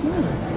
Hmm.